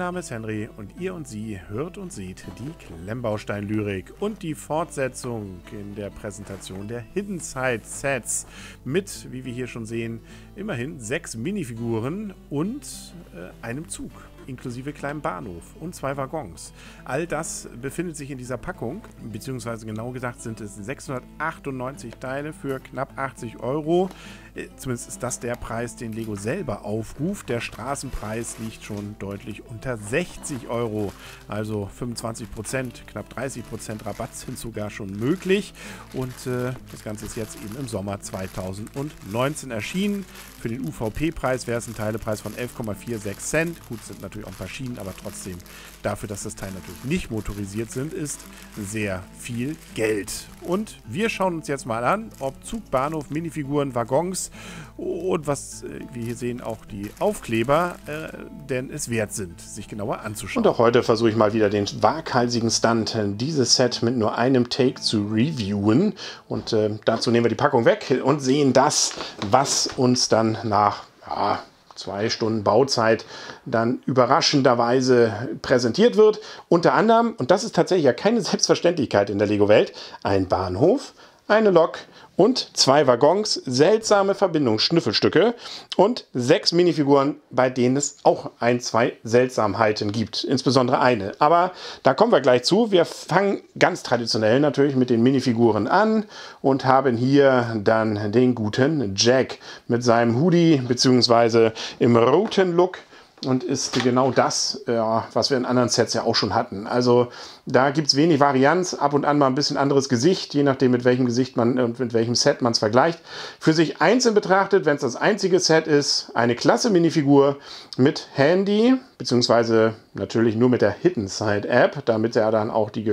Name ist Henry und ihr und sie hört und seht die Klemmbaustein-Lyrik und die Fortsetzung in der Präsentation der Hidden Side Sets mit, wie wir hier schon sehen, immerhin sechs Minifiguren und äh, einem Zug inklusive kleinem Bahnhof und zwei Waggons. All das befindet sich in dieser Packung, beziehungsweise genau gesagt sind es 698 Teile für knapp 80 Euro. Äh, zumindest ist das der Preis, den Lego selber aufruft. Der Straßenpreis liegt schon deutlich unter 60 Euro. Also 25 Prozent, knapp 30 Prozent Rabatt sind sogar schon möglich. Und äh, das Ganze ist jetzt eben im Sommer 2019 erschienen. Für den UVP-Preis wäre es ein Teilepreis von 11,46 Cent. Gut, sind natürlich auch ein paar Schienen, aber trotzdem dafür, dass das Teil natürlich nicht motorisiert sind, ist sehr viel Geld. Und wir schauen uns jetzt mal an, ob Zug, Bahnhof, Minifiguren, Waggons und was äh, wir hier sehen, auch die Aufkleber, äh, denn es wert sind, sich genauer anzuschauen. Und auch heute versuche ich mal wieder den waghalsigen Stunt, dieses Set mit nur einem Take zu reviewen. Und äh, dazu nehmen wir die Packung weg und sehen das, was uns dann nach ja, zwei Stunden Bauzeit dann überraschenderweise präsentiert wird. Unter anderem, und das ist tatsächlich ja keine Selbstverständlichkeit in der Lego-Welt, ein Bahnhof, eine Lok und zwei Waggons, seltsame Verbindungsschnüffelstücke und sechs Minifiguren, bei denen es auch ein, zwei Seltsamheiten gibt. Insbesondere eine. Aber da kommen wir gleich zu. Wir fangen ganz traditionell natürlich mit den Minifiguren an und haben hier dann den guten Jack mit seinem Hoodie bzw. im roten Look und ist genau das, ja, was wir in anderen Sets ja auch schon hatten. Also da gibt es wenig Varianz, ab und an mal ein bisschen anderes Gesicht, je nachdem mit welchem Gesicht man und mit welchem Set man es vergleicht. Für sich einzeln betrachtet, wenn es das einzige Set ist, eine klasse Minifigur mit Handy, beziehungsweise natürlich nur mit der Hidden Side App, damit er dann auch die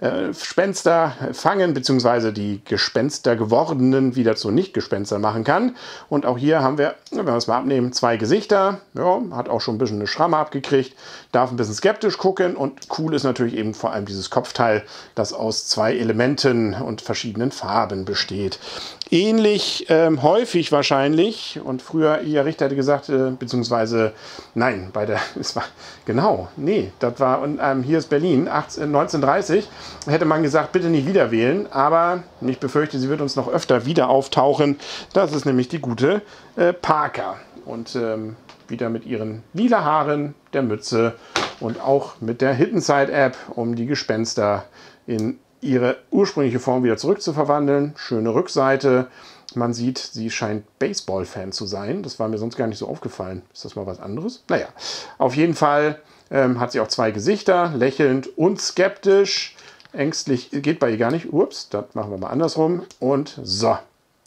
Gespenster fangen, beziehungsweise die Gespenster gewordenen wieder zu Nicht-Gespenster machen kann. Und auch hier haben wir, wenn wir es mal abnehmen, zwei Gesichter. Ja, hat auch schon ein bisschen eine Schramme abgekriegt, darf ein bisschen skeptisch gucken und cool ist natürlich eben vor allem dieses Kopfteil, das aus zwei Elementen und verschiedenen Farben besteht. Ähnlich ähm, häufig wahrscheinlich, und früher ihr Richter hätte gesagt, äh, beziehungsweise nein, bei der, es war, genau, nee, das war, und ähm, hier ist Berlin, 18, 1930, hätte man gesagt, bitte nicht wieder wählen, aber ich befürchte, sie wird uns noch öfter wieder auftauchen. Das ist nämlich die gute äh, Parker. Und ähm, wieder mit ihren lila Haaren, der Mütze und auch mit der Hidden Side App, um die Gespenster in ihre ursprüngliche Form wieder zurückzuverwandeln. Schöne Rückseite. Man sieht, sie scheint Baseball-Fan zu sein. Das war mir sonst gar nicht so aufgefallen. Ist das mal was anderes? Naja, auf jeden Fall ähm, hat sie auch zwei Gesichter, lächelnd und skeptisch. Ängstlich geht bei ihr gar nicht. Ups, das machen wir mal andersrum. Und so,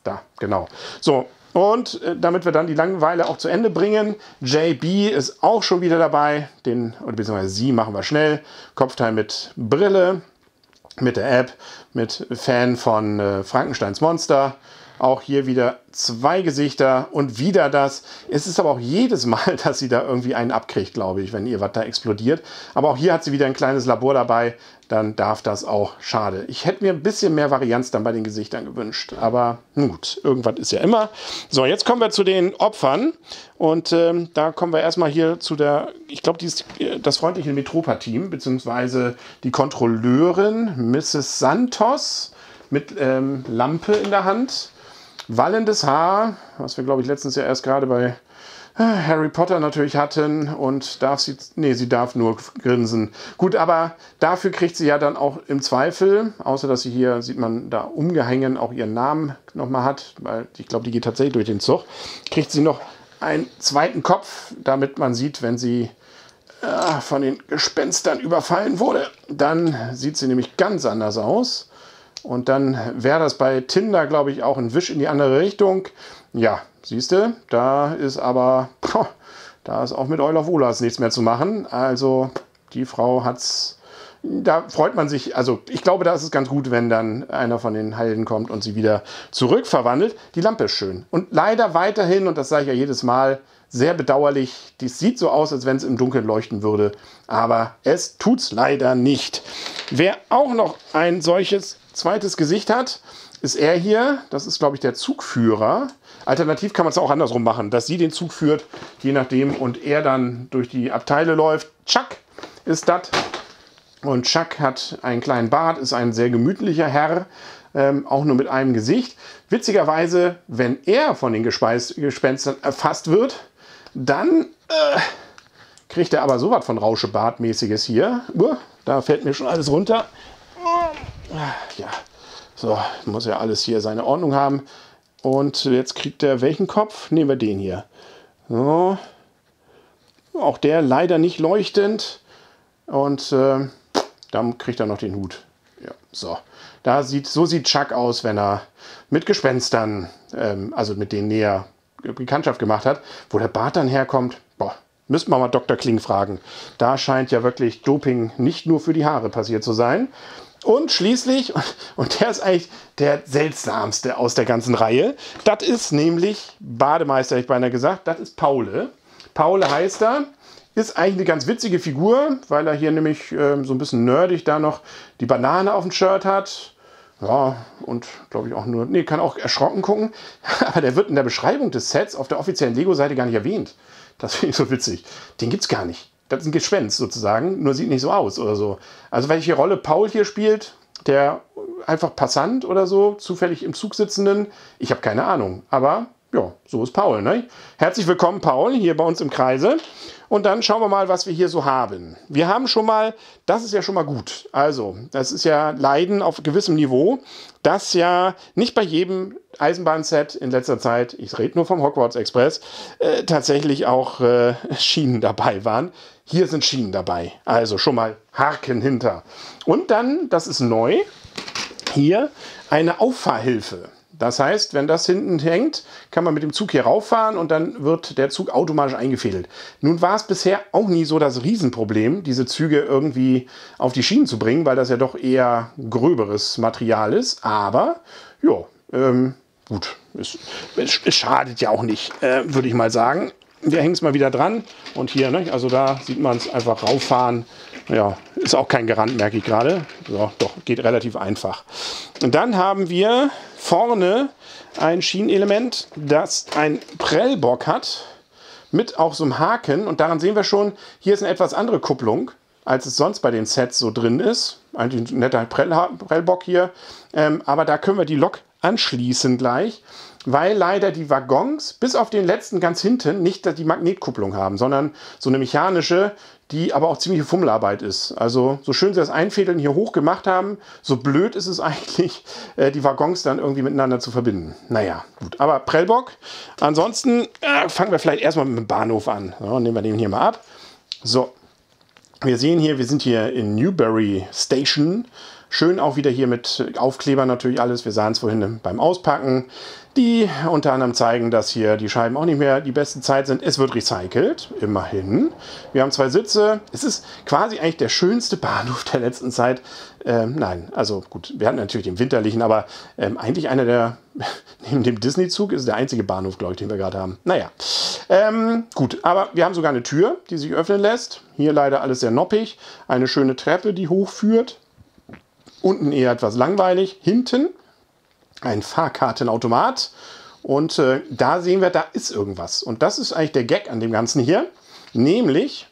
da, genau. So, und äh, damit wir dann die Langeweile auch zu Ende bringen, JB ist auch schon wieder dabei. Den, oder beziehungsweise sie machen wir schnell. Kopfteil mit Brille, mit der App, mit Fan von äh, Frankensteins Monster. Auch hier wieder zwei Gesichter und wieder das. Es ist aber auch jedes Mal, dass sie da irgendwie einen abkriegt, glaube ich, wenn ihr was da explodiert. Aber auch hier hat sie wieder ein kleines Labor dabei. Dann darf das auch. Schade. Ich hätte mir ein bisschen mehr Varianz dann bei den Gesichtern gewünscht. Aber gut, irgendwas ist ja immer. So, jetzt kommen wir zu den Opfern. Und ähm, da kommen wir erstmal hier zu der, ich glaube, das freundliche Metropa-Team, beziehungsweise die Kontrolleurin Mrs. Santos mit ähm, Lampe in der Hand wallendes Haar, was wir, glaube ich, letztens ja erst gerade bei äh, Harry Potter natürlich hatten und darf sie, nee, sie darf nur grinsen. Gut, aber dafür kriegt sie ja dann auch im Zweifel, außer dass sie hier, sieht man da umgehängen, auch ihren Namen nochmal hat, weil ich glaube, die geht tatsächlich durch den Zug, kriegt sie noch einen zweiten Kopf, damit man sieht, wenn sie äh, von den Gespenstern überfallen wurde. Dann sieht sie nämlich ganz anders aus. Und dann wäre das bei Tinder, glaube ich, auch ein Wisch in die andere Richtung. Ja, siehst du, da ist aber, poh, da ist auch mit Euler Wohlers nichts mehr zu machen. Also die Frau hat's, da freut man sich, also ich glaube, da ist es ganz gut, wenn dann einer von den Helden kommt und sie wieder zurückverwandelt. Die Lampe ist schön. Und leider weiterhin, und das sage ich ja jedes Mal, sehr bedauerlich. Dies sieht so aus, als wenn es im Dunkeln leuchten würde, aber es tut es leider nicht. Wer auch noch ein solches zweites Gesicht hat, ist er hier. Das ist, glaube ich, der Zugführer. Alternativ kann man es auch andersrum machen, dass sie den Zug führt, je nachdem, und er dann durch die Abteile läuft. Chuck ist das. Und Chuck hat einen kleinen Bart, ist ein sehr gemütlicher Herr, ähm, auch nur mit einem Gesicht. Witzigerweise, wenn er von den Gespeis Gespenstern erfasst wird, dann äh, kriegt er aber sowas von Rauschebart-mäßiges hier. Uh, da fällt mir schon alles runter. Ja, so, muss ja alles hier seine Ordnung haben. Und jetzt kriegt er welchen Kopf? Nehmen wir den hier. So. Auch der leider nicht leuchtend. Und äh, dann kriegt er noch den Hut. Ja, so. Da sieht, so sieht Chuck aus, wenn er mit Gespenstern, ähm, also mit denen näher Bekanntschaft gemacht hat. Wo der Bart dann herkommt, boah, müssten wir mal Dr. Kling fragen. Da scheint ja wirklich Doping nicht nur für die Haare passiert zu sein. Und schließlich, und der ist eigentlich der seltsamste aus der ganzen Reihe, das ist nämlich, Bademeister hätte ich beinahe gesagt, das ist Paule. Paule heißt er, ist eigentlich eine ganz witzige Figur, weil er hier nämlich ähm, so ein bisschen nerdig da noch die Banane auf dem Shirt hat. Ja, und glaube ich auch nur, nee, kann auch erschrocken gucken. Aber der wird in der Beschreibung des Sets auf der offiziellen Lego-Seite gar nicht erwähnt. Das finde ich so witzig. Den gibt es gar nicht. Das ist ein Gespenst sozusagen, nur sieht nicht so aus oder so. Also welche Rolle Paul hier spielt, der einfach Passant oder so, zufällig im Zug sitzenden, ich habe keine Ahnung. Aber ja, so ist Paul. Ne? Herzlich willkommen, Paul, hier bei uns im Kreise. Und dann schauen wir mal, was wir hier so haben. Wir haben schon mal, das ist ja schon mal gut. Also, das ist ja Leiden auf gewissem Niveau, das ja nicht bei jedem Eisenbahnset in letzter Zeit, ich rede nur vom Hogwarts Express, äh, tatsächlich auch äh, Schienen dabei waren. Hier sind Schienen dabei. Also schon mal Haken hinter. Und dann, das ist neu, hier eine Auffahrhilfe. Das heißt, wenn das hinten hängt, kann man mit dem Zug hier rauffahren und dann wird der Zug automatisch eingefädelt. Nun war es bisher auch nie so das Riesenproblem, diese Züge irgendwie auf die Schienen zu bringen, weil das ja doch eher gröberes Material ist. Aber, ja, ähm, gut, es, es, es, schadet ja auch nicht, äh, würde ich mal sagen. Wir hängen es mal wieder dran und hier, ne, also da sieht man es einfach rauffahren. Ja, ist auch kein Garant, merke ich gerade. So, doch, geht relativ einfach. Und dann haben wir vorne ein Schienenelement, das ein Prellbock hat, mit auch so einem Haken. Und daran sehen wir schon, hier ist eine etwas andere Kupplung, als es sonst bei den Sets so drin ist. Eigentlich ein netter Prell Prellbock hier. Ähm, aber da können wir die Lok anschließen gleich weil leider die Waggons bis auf den letzten ganz hinten nicht die Magnetkupplung haben, sondern so eine mechanische, die aber auch ziemliche Fummelarbeit ist. Also so schön sie das Einfädeln hier hoch gemacht haben, so blöd ist es eigentlich, äh, die Waggons dann irgendwie miteinander zu verbinden. Naja, gut. Aber Prellbock. Ansonsten äh, fangen wir vielleicht erstmal mit dem Bahnhof an. So, nehmen wir den hier mal ab. So, wir sehen hier, wir sind hier in Newbury Station. Schön auch wieder hier mit Aufkleber natürlich alles. Wir sahen es vorhin beim Auspacken die unter anderem zeigen, dass hier die Scheiben auch nicht mehr die beste Zeit sind. Es wird recycelt, immerhin. Wir haben zwei Sitze. Es ist quasi eigentlich der schönste Bahnhof der letzten Zeit. Ähm, nein, also gut, wir hatten natürlich den winterlichen, aber ähm, eigentlich einer der, neben dem Disney-Zug ist der einzige Bahnhof, glaube ich, den wir gerade haben. Naja, ähm, gut, aber wir haben sogar eine Tür, die sich öffnen lässt. Hier leider alles sehr noppig. Eine schöne Treppe, die hochführt. Unten eher etwas langweilig. Hinten ein Fahrkartenautomat. Und äh, da sehen wir, da ist irgendwas. Und das ist eigentlich der Gag an dem Ganzen hier. Nämlich,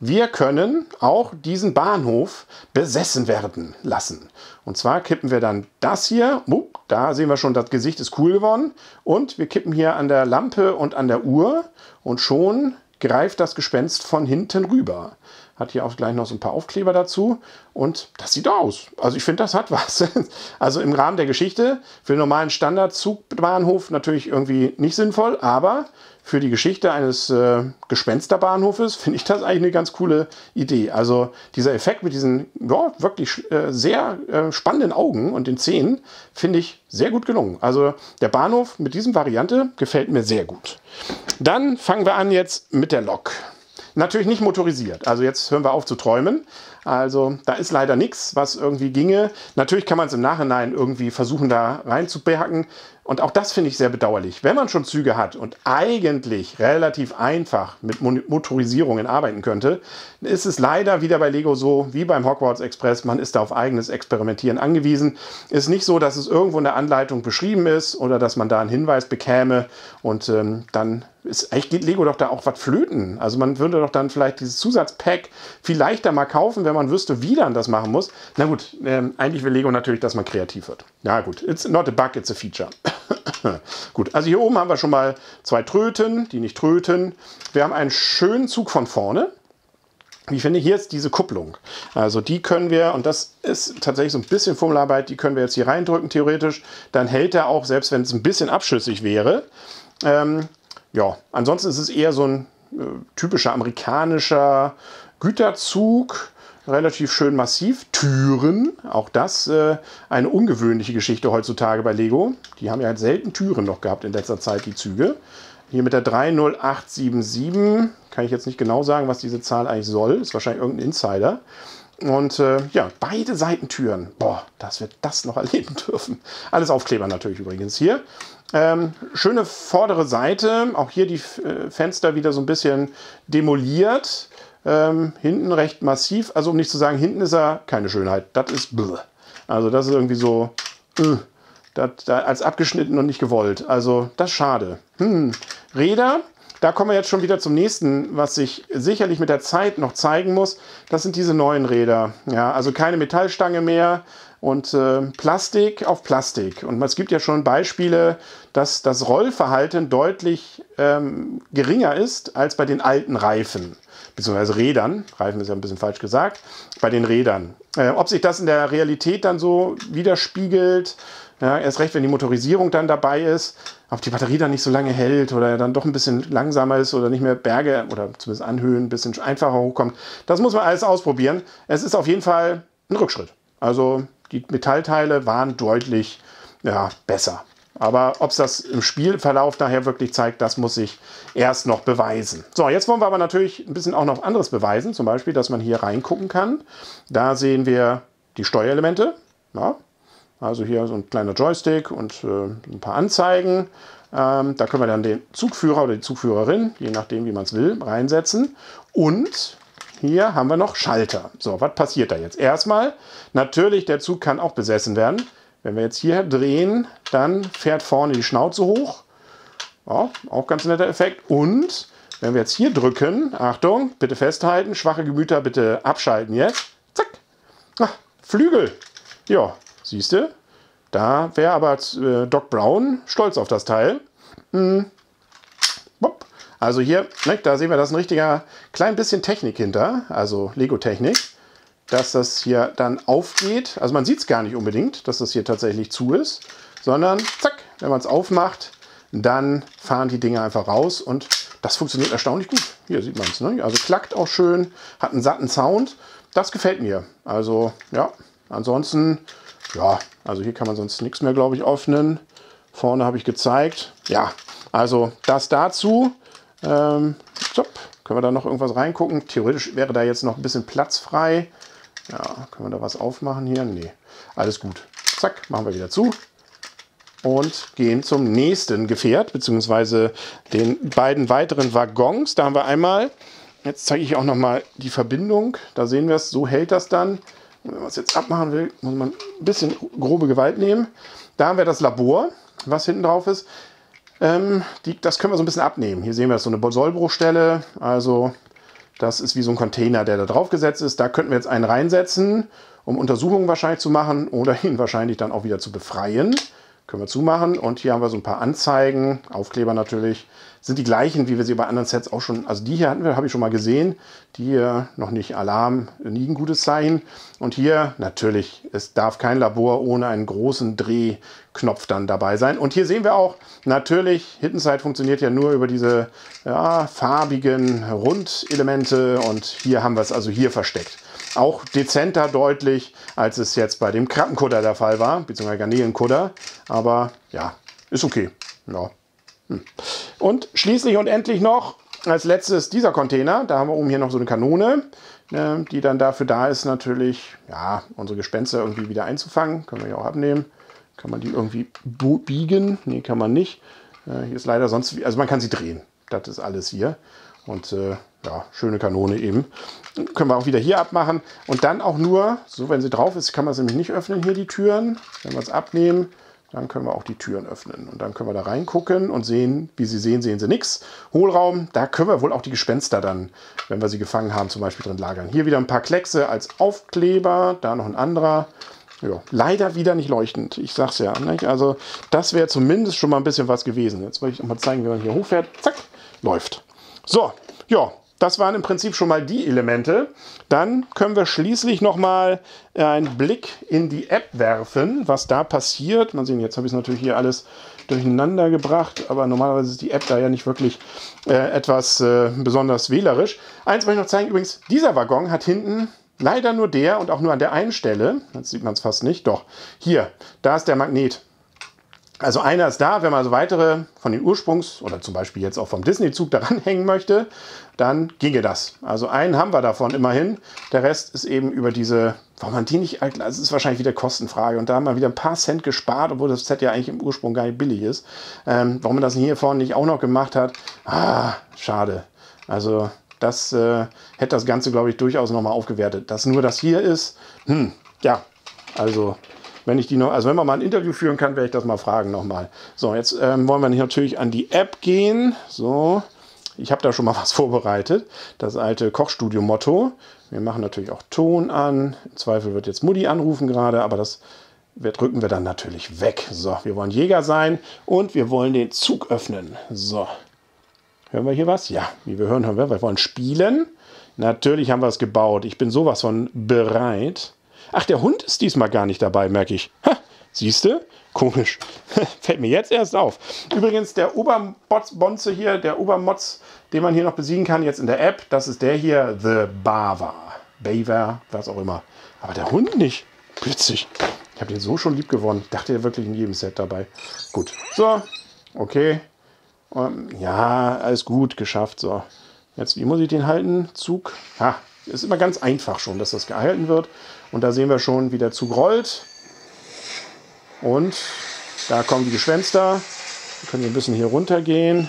wir können auch diesen Bahnhof besessen werden lassen. Und zwar kippen wir dann das hier. Da sehen wir schon, das Gesicht ist cool geworden. Und wir kippen hier an der Lampe und an der Uhr. Und schon greift das Gespenst von hinten rüber. Hat hier auch gleich noch so ein paar Aufkleber dazu. Und das sieht aus. Also ich finde, das hat was. Also im Rahmen der Geschichte für einen normalen Standardzugbahnhof natürlich irgendwie nicht sinnvoll. Aber für die Geschichte eines äh, Gespensterbahnhofes finde ich das eigentlich eine ganz coole Idee. Also dieser Effekt mit diesen ja, wirklich äh, sehr äh, spannenden Augen und den Zähnen finde ich sehr gut gelungen. Also der Bahnhof mit diesem Variante gefällt mir sehr gut. Dann fangen wir an jetzt mit der Lok. Natürlich nicht motorisiert. Also jetzt hören wir auf zu träumen. Also da ist leider nichts, was irgendwie ginge. Natürlich kann man es im Nachhinein irgendwie versuchen, da reinzubergen. Und auch das finde ich sehr bedauerlich. Wenn man schon Züge hat und eigentlich relativ einfach mit Motorisierungen arbeiten könnte, ist es leider wieder bei Lego so wie beim Hogwarts Express. Man ist da auf eigenes Experimentieren angewiesen. Ist nicht so, dass es irgendwo in der Anleitung beschrieben ist oder dass man da einen Hinweis bekäme und ähm, dann ist, eigentlich geht Lego doch da auch was flöten. Also man würde doch dann vielleicht dieses Zusatzpack viel leichter mal kaufen, wenn man wüsste, wie dann das machen muss. Na gut, ähm, eigentlich will Lego natürlich, dass man kreativ wird. Ja gut, it's not a bug, it's a feature. gut, also hier oben haben wir schon mal zwei Tröten, die nicht tröten. Wir haben einen schönen Zug von vorne. Ich finde, hier ist diese Kupplung. Also die können wir, und das ist tatsächlich so ein bisschen Formelarbeit, die können wir jetzt hier reindrücken theoretisch. Dann hält er auch, selbst wenn es ein bisschen abschüssig wäre. Ähm, ja, ansonsten ist es eher so ein äh, typischer amerikanischer Güterzug, relativ schön massiv. Türen, auch das äh, eine ungewöhnliche Geschichte heutzutage bei Lego. Die haben ja halt selten Türen noch gehabt in letzter Zeit, die Züge. Hier mit der 30877 kann ich jetzt nicht genau sagen, was diese Zahl eigentlich soll. Ist wahrscheinlich irgendein Insider. Und äh, ja, beide Seitentüren. Boah, dass wir das noch erleben dürfen. Alles Aufkleber natürlich übrigens hier. Ähm, schöne vordere Seite. Auch hier die äh, Fenster wieder so ein bisschen demoliert. Ähm, hinten recht massiv. Also um nicht zu sagen, hinten ist er keine Schönheit. Das ist bleh. Also das ist irgendwie so äh, das, das, als abgeschnitten und nicht gewollt. Also das ist schade. Hm. Räder da kommen wir jetzt schon wieder zum nächsten, was sich sicherlich mit der Zeit noch zeigen muss. Das sind diese neuen Räder. Ja, also keine Metallstange mehr und äh, Plastik auf Plastik. Und es gibt ja schon Beispiele, dass das Rollverhalten deutlich ähm, geringer ist als bei den alten Reifen, beziehungsweise Rädern. Reifen ist ja ein bisschen falsch gesagt. Bei den Rädern. Äh, ob sich das in der Realität dann so widerspiegelt, ja, erst recht, wenn die Motorisierung dann dabei ist, ob die Batterie dann nicht so lange hält oder dann doch ein bisschen langsamer ist oder nicht mehr Berge oder zumindest Anhöhen ein bisschen einfacher hochkommt. Das muss man alles ausprobieren. Es ist auf jeden Fall ein Rückschritt. Also die Metallteile waren deutlich ja, besser. Aber ob es das im Spielverlauf nachher wirklich zeigt, das muss ich erst noch beweisen. So, jetzt wollen wir aber natürlich ein bisschen auch noch anderes beweisen. Zum Beispiel, dass man hier reingucken kann. Da sehen wir die Steuerelemente. Ja, also hier so ein kleiner Joystick und äh, ein paar Anzeigen. Ähm, da können wir dann den Zugführer oder die Zugführerin, je nachdem wie man es will, reinsetzen. Und hier haben wir noch Schalter. So, was passiert da jetzt? Erstmal, natürlich, der Zug kann auch besessen werden. Wenn wir jetzt hier drehen, dann fährt vorne die Schnauze hoch. Ja, auch ganz netter Effekt. Und wenn wir jetzt hier drücken, Achtung, bitte festhalten, schwache Gemüter bitte abschalten jetzt. Zack. Ach, Flügel. Ja, Siehst du? Da wäre aber äh, Doc Brown stolz auf das Teil. Hm. Also hier, ne, da sehen wir, da ist ein richtiger klein bisschen Technik hinter, also Lego-Technik, dass das hier dann aufgeht. Also man sieht es gar nicht unbedingt, dass das hier tatsächlich zu ist, sondern zack, wenn man es aufmacht, dann fahren die Dinge einfach raus und das funktioniert erstaunlich gut. Hier sieht man es, ne? also klackt auch schön, hat einen satten Sound. Das gefällt mir. Also ja, ansonsten ja, also hier kann man sonst nichts mehr, glaube ich, öffnen. Vorne habe ich gezeigt. Ja, also das dazu. Ähm, so, können wir da noch irgendwas reingucken? Theoretisch wäre da jetzt noch ein bisschen Platz frei. Ja, können wir da was aufmachen hier? Nee, alles gut. Zack, machen wir wieder zu und gehen zum nächsten Gefährt, beziehungsweise den beiden weiteren Waggons. Da haben wir einmal, jetzt zeige ich auch noch mal die Verbindung. Da sehen wir es, so hält das dann. Wenn man es jetzt abmachen will, muss man ein bisschen grobe Gewalt nehmen. Da haben wir das Labor, was hinten drauf ist. Ähm, die, das können wir so ein bisschen abnehmen. Hier sehen wir so eine Sollbruchstelle. Also das ist wie so ein Container, der da drauf gesetzt ist. Da könnten wir jetzt einen reinsetzen, um Untersuchungen wahrscheinlich zu machen oder ihn wahrscheinlich dann auch wieder zu befreien. Können wir zumachen. Und hier haben wir so ein paar Anzeigen, Aufkleber natürlich. Sind die gleichen, wie wir sie bei anderen Sets auch schon. Also die hier hatten wir, habe ich schon mal gesehen. Die hier noch nicht Alarm, nie ein gutes Zeichen. Und hier natürlich, es darf kein Labor ohne einen großen Drehknopf dann dabei sein. Und hier sehen wir auch, natürlich, Hittenside funktioniert ja nur über diese ja, farbigen Rundelemente. Und hier haben wir es also hier versteckt auch dezenter deutlich, als es jetzt bei dem Krabbenkutter der Fall war, beziehungsweise Garnelenkutter. Aber ja, ist okay. Ja. Hm. Und schließlich und endlich noch als letztes dieser Container. Da haben wir oben hier noch so eine Kanone, äh, die dann dafür da ist, natürlich, ja, unsere Gespenster irgendwie wieder einzufangen. Können wir ja auch abnehmen. Kann man die irgendwie biegen? Nee, kann man nicht. Äh, hier ist leider sonst, also man kann sie drehen. Das ist alles hier. Und äh, ja, schöne Kanone eben. Können wir auch wieder hier abmachen. Und dann auch nur, so wenn sie drauf ist, kann man sie nämlich nicht öffnen, hier die Türen. Wenn wir es abnehmen, dann können wir auch die Türen öffnen. Und dann können wir da reingucken und sehen, wie Sie sehen, sehen Sie nichts. Hohlraum, da können wir wohl auch die Gespenster dann, wenn wir sie gefangen haben, zum Beispiel drin lagern. Hier wieder ein paar Kleckse als Aufkleber, da noch ein anderer. Ja, leider wieder nicht leuchtend. Ich sag's ja. Nicht? Also, das wäre zumindest schon mal ein bisschen was gewesen. Jetzt wollte ich noch mal zeigen, wie man hier hochfährt. Zack, läuft. So, ja, das waren im Prinzip schon mal die Elemente. Dann können wir schließlich noch mal einen Blick in die App werfen, was da passiert. Man sehen, jetzt habe ich es natürlich hier alles durcheinander gebracht, aber normalerweise ist die App da ja nicht wirklich äh, etwas äh, besonders wählerisch. Eins wollte ich noch zeigen, übrigens, dieser Waggon hat hinten leider nur der und auch nur an der einen Stelle, jetzt sieht man es fast nicht, doch, hier, da ist der Magnet. Also einer ist da, wenn man so weitere von den Ursprungs- oder zum Beispiel jetzt auch vom Disney-Zug daran hängen möchte, dann ginge das. Also einen haben wir davon immerhin. Der Rest ist eben über diese, warum man die nicht, also es ist wahrscheinlich wieder Kostenfrage. Und da haben wir wieder ein paar Cent gespart, obwohl das Set ja eigentlich im Ursprung gar nicht billig ist. Ähm, warum man das hier vorne nicht auch noch gemacht hat, ah, schade. Also das äh, hätte das Ganze, glaube ich, durchaus nochmal aufgewertet. Dass nur das hier ist, hm, ja, also wenn ich die noch, also wenn man mal ein Interview führen kann, werde ich das mal fragen nochmal. So, jetzt ähm, wollen wir natürlich an die App gehen. So, ich habe da schon mal was vorbereitet. Das alte Kochstudio-Motto. Wir machen natürlich auch Ton an. Im Zweifel wird jetzt Mutti anrufen gerade, aber das drücken wir dann natürlich weg. So, wir wollen Jäger sein und wir wollen den Zug öffnen. So, hören wir hier was? Ja, wie wir hören, hören wir. Wir wollen spielen. Natürlich haben wir es gebaut. Ich bin sowas von bereit. Ach, der Hund ist diesmal gar nicht dabei, merke ich. Ha, siehst du? Komisch. Fällt mir jetzt erst auf. Übrigens, der Oberbonze hier, der Obermotz, den man hier noch besiegen kann, jetzt in der App, das ist der hier, The Bava. Baver, was auch immer. Aber der Hund nicht. Witzig. Ich habe den so schon lieb gewonnen. Dachte er wirklich in jedem Set dabei. Gut. So. Okay. Ähm, ja, alles gut. Geschafft. So. Jetzt, wie muss ich den halten? Zug. Ha. Ist immer ganz einfach schon, dass das gehalten wird. Und da sehen wir schon, wie der Zug rollt. Und da kommen die Geschwänster. Wir können ein bisschen hier runter gehen.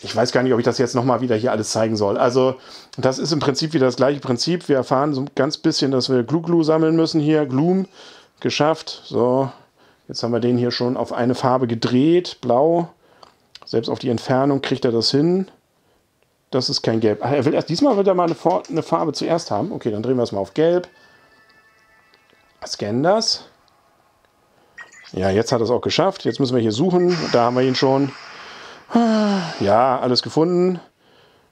Ich weiß gar nicht, ob ich das jetzt nochmal wieder hier alles zeigen soll. Also, das ist im Prinzip wieder das gleiche Prinzip. Wir erfahren so ein ganz bisschen, dass wir Glu-Glu sammeln müssen hier. Gloom geschafft. So, jetzt haben wir den hier schon auf eine Farbe gedreht. Blau. Selbst auf die Entfernung kriegt er das hin. Das ist kein Gelb. Ach, er will erst, diesmal will er mal eine, eine Farbe zuerst haben. Okay, dann drehen wir es mal auf Gelb. Scannen das. Ja, jetzt hat er es auch geschafft. Jetzt müssen wir hier suchen. Da haben wir ihn schon. Ja, alles gefunden.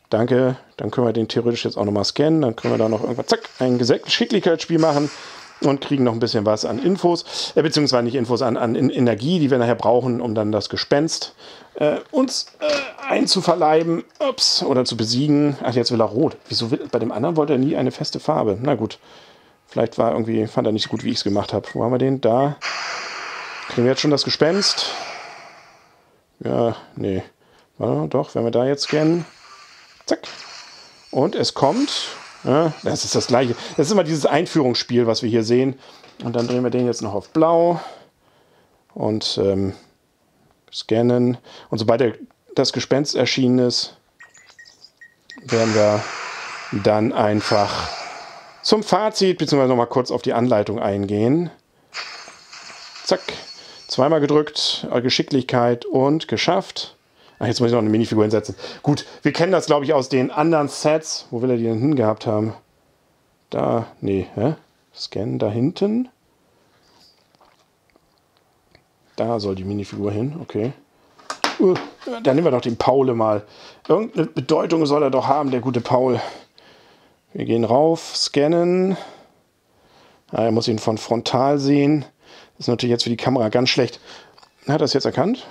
Danke. Dann können wir den theoretisch jetzt auch nochmal scannen. Dann können wir da noch irgendwas, zack, ein Geschicklichkeitsspiel machen und kriegen noch ein bisschen was an Infos, äh, beziehungsweise nicht Infos, an, an Energie, die wir nachher brauchen, um dann das Gespenst äh, uns äh, einzuverleiben ups, oder zu besiegen. Ach, jetzt will er rot. Wieso will, bei dem anderen wollte er nie eine feste Farbe? Na gut. Vielleicht war irgendwie, fand er nicht so gut, wie ich es gemacht habe. Wo haben wir den? Da. Kriegen wir jetzt schon das Gespenst? Ja, nee. Ja, doch, wenn wir da jetzt scannen. Zack. Und es kommt. Das ist das gleiche. Das ist immer dieses Einführungsspiel, was wir hier sehen. Und dann drehen wir den jetzt noch auf blau. Und ähm, scannen. Und sobald der, das Gespenst erschienen ist, werden wir dann einfach zum Fazit, beziehungsweise nochmal kurz auf die Anleitung eingehen. Zack. Zweimal gedrückt, Geschicklichkeit und geschafft. Ach, jetzt muss ich noch eine Minifigur hinsetzen. Gut, wir kennen das, glaube ich, aus den anderen Sets. Wo will er die denn hingehabt haben? Da, nee, hä? Scan da hinten. Da soll die Minifigur hin, okay. Uh, dann nehmen wir doch den Paul mal. Irgendeine Bedeutung soll er doch haben, der gute Paul. Wir gehen rauf, scannen. Ah, er muss ihn von frontal sehen. Das ist natürlich jetzt für die Kamera ganz schlecht. Hat er das jetzt erkannt?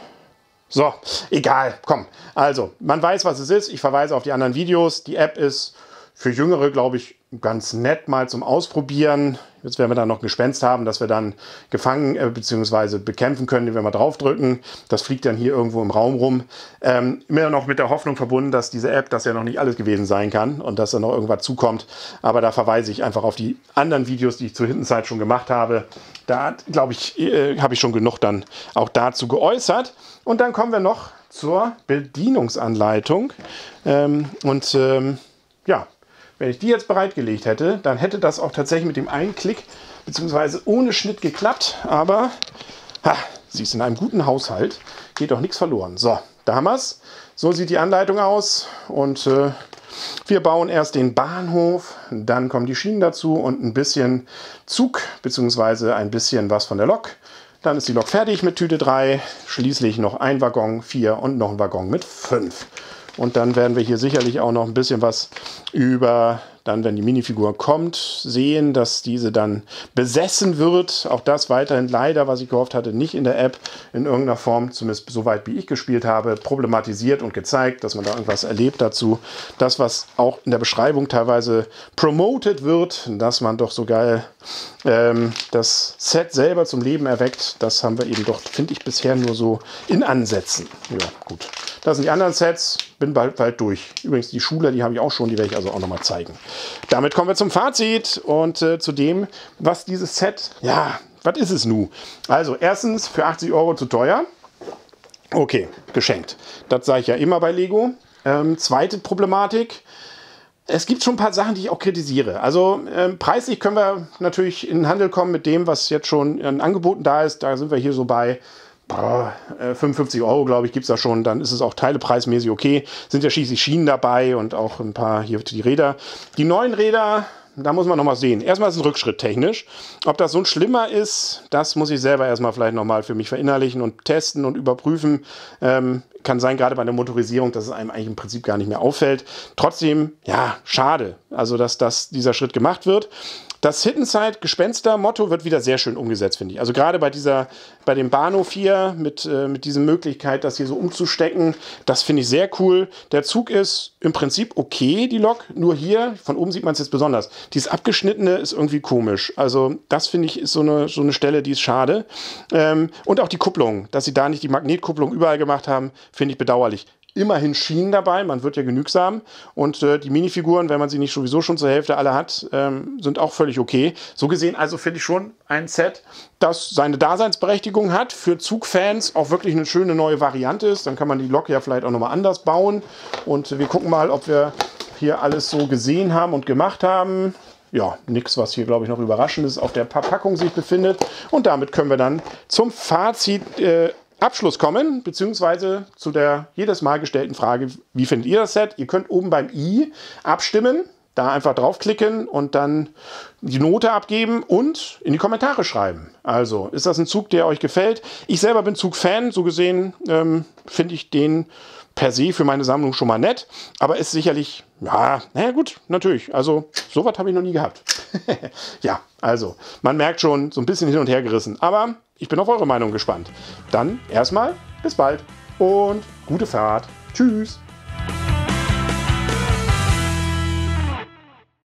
So, egal, komm. Also, man weiß, was es ist. Ich verweise auf die anderen Videos. Die App ist für Jüngere, glaube ich, ganz nett mal zum Ausprobieren. Jetzt werden wir dann noch ein Gespenst haben, dass wir dann gefangen äh, bzw. bekämpfen können, wenn wir draufdrücken. Das fliegt dann hier irgendwo im Raum rum. Ähm, immer noch mit der Hoffnung verbunden, dass diese App das ja noch nicht alles gewesen sein kann und dass da noch irgendwas zukommt. Aber da verweise ich einfach auf die anderen Videos, die ich zur Hintenzeit schon gemacht habe. Da, glaube ich, äh, habe ich schon genug dann auch dazu geäußert. Und dann kommen wir noch zur Bedienungsanleitung. Ähm, und ähm, ja, wenn ich die jetzt bereitgelegt hätte, dann hätte das auch tatsächlich mit dem einen Klick bzw. ohne Schnitt geklappt. Aber ha, sie ist in einem guten Haushalt, geht doch nichts verloren. So, da haben wir es. So sieht die Anleitung aus und äh, wir bauen erst den Bahnhof, dann kommen die Schienen dazu und ein bisschen Zug bzw. ein bisschen was von der Lok. Dann ist die Lok fertig mit Tüte 3, schließlich noch ein Waggon 4 und noch ein Waggon mit 5. Und dann werden wir hier sicherlich auch noch ein bisschen was über dann, wenn die Minifigur kommt, sehen, dass diese dann besessen wird. Auch das weiterhin leider, was ich gehofft hatte, nicht in der App in irgendeiner Form, zumindest soweit wie ich gespielt habe, problematisiert und gezeigt, dass man da irgendwas erlebt dazu. Das, was auch in der Beschreibung teilweise promoted wird, dass man doch so geil ähm, das Set selber zum Leben erweckt, das haben wir eben doch, finde ich, bisher nur so in Ansätzen. Ja, gut. Das sind die anderen Sets. Bin bald, bald durch. Übrigens, die Schule, die habe ich auch schon, die werde ich also auch nochmal zeigen. Damit kommen wir zum Fazit und äh, zu dem, was dieses Set, ja, was ist es nun? Also, erstens, für 80 Euro zu teuer. Okay, geschenkt. Das sage ich ja immer bei Lego. Ähm, zweite Problematik. Es gibt schon ein paar Sachen, die ich auch kritisiere. Also ähm, preislich können wir natürlich in den Handel kommen mit dem, was jetzt schon an Angeboten da ist. Da sind wir hier so bei 55 äh, Euro, glaube ich, gibt es da schon. Dann ist es auch teilepreismäßig okay. Sind ja schließlich Schienen dabei und auch ein paar hier die Räder. Die neuen Räder, da muss man nochmal sehen. Erstmal ist es ein Rückschritt technisch. Ob das so ein schlimmer ist, das muss ich selber erstmal vielleicht nochmal für mich verinnerlichen und testen und überprüfen. Ähm, kann sein, gerade bei der Motorisierung, dass es einem eigentlich im Prinzip gar nicht mehr auffällt. Trotzdem, ja, schade. Also, dass, dass dieser Schritt gemacht wird. Das Hidden Side Gespenster-Motto wird wieder sehr schön umgesetzt, finde ich. Also gerade bei dieser, bei dem Bahnhof hier mit, äh, mit dieser Möglichkeit, das hier so umzustecken, das finde ich sehr cool. Der Zug ist im Prinzip okay, die Lok. Nur hier, von oben sieht man es jetzt besonders. Dieses Abgeschnittene ist irgendwie komisch. Also das finde ich ist so eine, so eine Stelle, die ist schade. Ähm, und auch die Kupplung, dass sie da nicht die Magnetkupplung überall gemacht haben, finde ich bedauerlich immerhin Schienen dabei, man wird ja genügsam. Und äh, die Minifiguren, wenn man sie nicht sowieso schon zur Hälfte alle hat, ähm, sind auch völlig okay. So gesehen also finde ich schon ein Set, das seine Daseinsberechtigung hat, für Zugfans auch wirklich eine schöne neue Variante ist. Dann kann man die Lok ja vielleicht auch nochmal anders bauen. Und wir gucken mal, ob wir hier alles so gesehen haben und gemacht haben ja, nichts, was hier, glaube ich, noch überraschend ist, auf der Verpackung sich befindet. Und damit können wir dann zum Fazit äh, Abschluss kommen, beziehungsweise zu der jedes Mal gestellten Frage, wie findet ihr das Set? Ihr könnt oben beim i abstimmen, da einfach draufklicken und dann die Note abgeben und in die Kommentare schreiben. Also, ist das ein Zug, der euch gefällt? Ich selber bin Zug-Fan, so gesehen ähm, finde ich den per se für meine Sammlung schon mal nett, aber ist sicherlich, ja, naja gut, natürlich. Also, sowas habe ich noch nie gehabt. ja, also, man merkt schon, so ein bisschen hin und her gerissen. Aber ich bin auf eure Meinung gespannt. Dann erstmal bis bald und gute Fahrt. Tschüss.